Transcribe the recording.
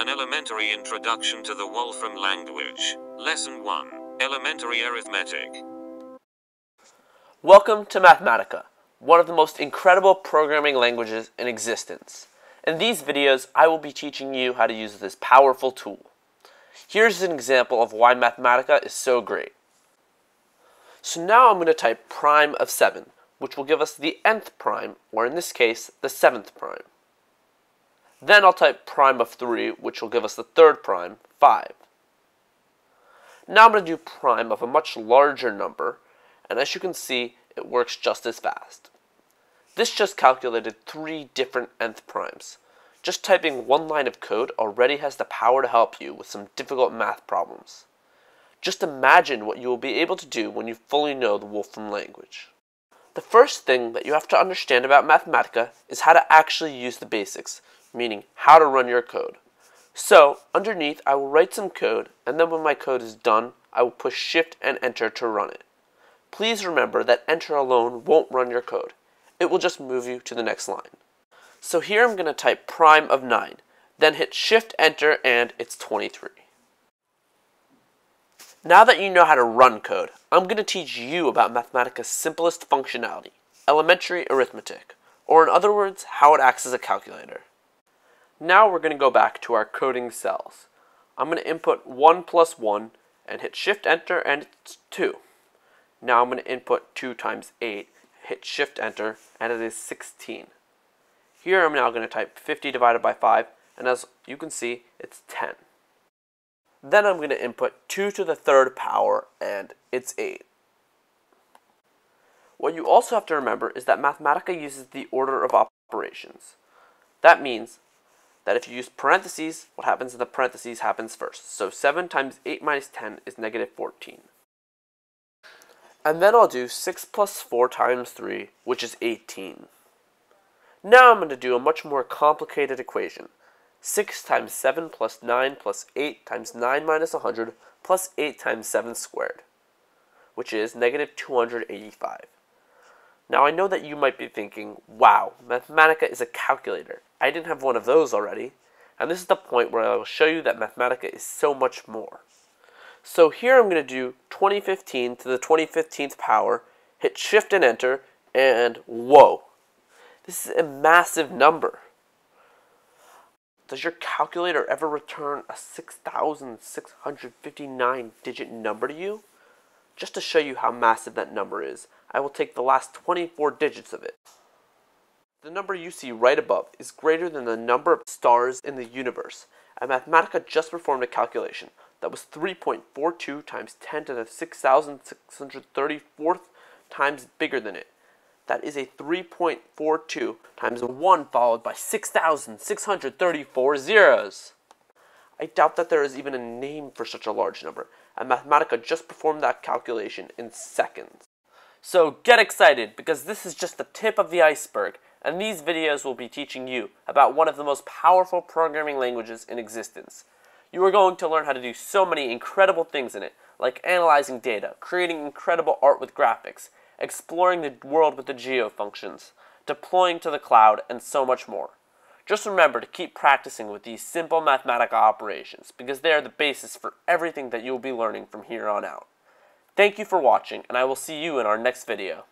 An Elementary Introduction to the Wolfram Language. Lesson 1 Elementary Arithmetic. Welcome to Mathematica, one of the most incredible programming languages in existence. In these videos, I will be teaching you how to use this powerful tool. Here's an example of why Mathematica is so great. So now I'm going to type prime of 7, which will give us the nth prime, or in this case, the 7th prime. Then I'll type prime of 3, which will give us the third prime, 5. Now I'm going to do prime of a much larger number, and as you can see, it works just as fast. This just calculated three different nth primes. Just typing one line of code already has the power to help you with some difficult math problems. Just imagine what you will be able to do when you fully know the Wolfram language. The first thing that you have to understand about Mathematica is how to actually use the basics, meaning how to run your code. So, underneath, I will write some code, and then when my code is done, I will push Shift and Enter to run it. Please remember that Enter alone won't run your code. It will just move you to the next line. So here I'm going to type prime of 9, then hit Shift Enter, and it's 23. Now that you know how to run code, I'm going to teach you about Mathematica's simplest functionality, elementary arithmetic, or in other words, how it acts as a calculator. Now we're going to go back to our coding cells. I'm going to input 1 plus 1 and hit shift enter and it's 2. Now I'm going to input 2 times 8, hit shift enter and it is 16. Here I'm now going to type 50 divided by 5 and as you can see it's 10. Then I'm going to input 2 to the third power and it's 8. What you also have to remember is that Mathematica uses the order of operations. That means that if you use parentheses, what happens in the parentheses happens first. So 7 times 8 minus 10 is negative 14. And then I'll do 6 plus 4 times 3, which is 18. Now I'm going to do a much more complicated equation. 6 times 7 plus 9 plus 8 times 9 minus 100 plus 8 times 7 squared, which is negative 285. Now I know that you might be thinking, wow, Mathematica is a calculator. I didn't have one of those already. And this is the point where I will show you that Mathematica is so much more. So here I'm going to do 2015 to the 2015th power, hit shift and enter, and whoa, this is a massive number. Does your calculator ever return a 6,659 digit number to you? Just to show you how massive that number is, I will take the last 24 digits of it. The number you see right above is greater than the number of stars in the universe, and Mathematica just performed a calculation that was 3.42 times 10 to the 6,634th times bigger than it. That is a 3.42 times 1 followed by 6,634 zeros. I doubt that there is even a name for such a large number, and Mathematica just performed that calculation in seconds. So get excited, because this is just the tip of the iceberg, and these videos will be teaching you about one of the most powerful programming languages in existence. You are going to learn how to do so many incredible things in it, like analyzing data, creating incredible art with graphics, exploring the world with the geo functions, deploying to the cloud, and so much more. Just remember to keep practicing with these simple mathematical operations because they are the basis for everything that you will be learning from here on out. Thank you for watching and I will see you in our next video.